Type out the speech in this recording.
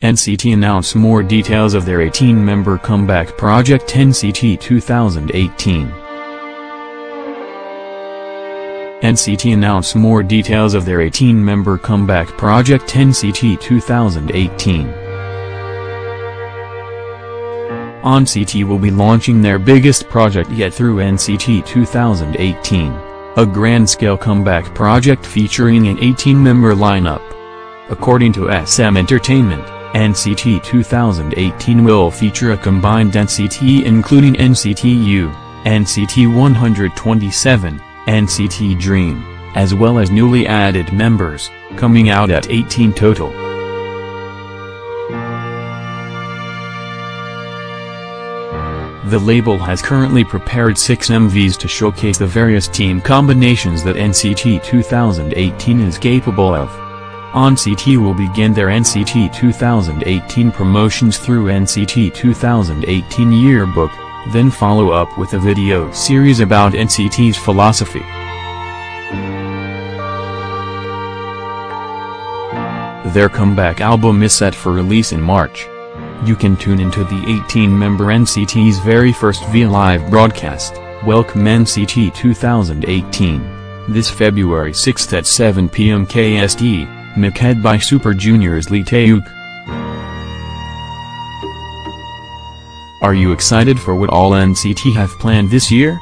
NCT announced more details of their 18-member comeback project NCT 2018. NCT announced more details of their 18-member comeback project NCT 2018. NCT will be launching their biggest project yet through NCT 2018, a grand-scale comeback project featuring an 18-member lineup. According to SM Entertainment, NCT 2018 will feature a combined NCT including NCT U, NCT 127, NCT Dream, as well as newly added members, coming out at 18 total. The label has currently prepared six MVs to showcase the various team combinations that NCT 2018 is capable of. NCT will begin their NCT 2018 promotions through NCT 2018 Yearbook, then follow up with a video series about NCT's philosophy. Their comeback album is set for release in March. You can tune into the 18-member NCT's very first VIA live broadcast, Welcome NCT 2018, this February 6 at 7 p.m. KST, Mekhed by Super Junior's Leeteuk. Are you excited for what all NCT have planned this year?